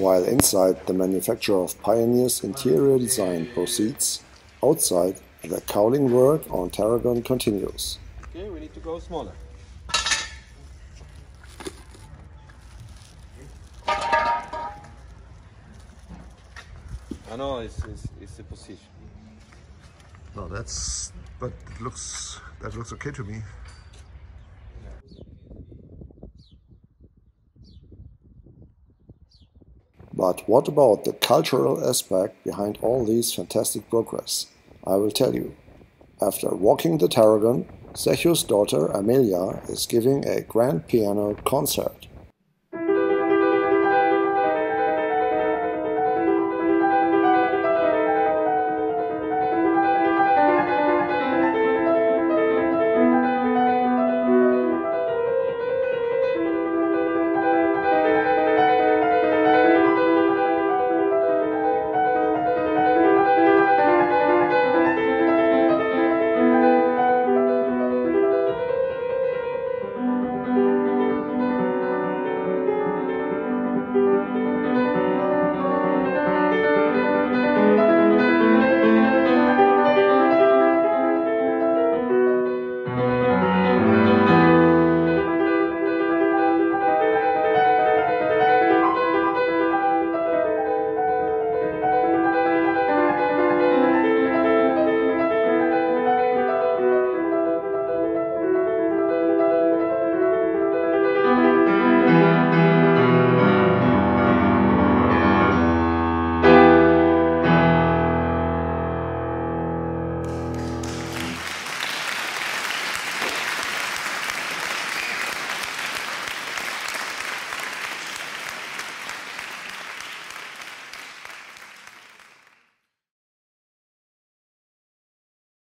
While inside the manufacturer of Pioneer's interior design proceeds, outside the cowling work on Tarragon continues. Okay, we need to go smaller. I know it's, it's, it's the position. No, that's, but it looks, that looks okay to me. But what about the cultural aspect behind all these fantastic progress? I will tell you. After walking the Tarragon, Sergio's daughter Amelia is giving a grand piano concert.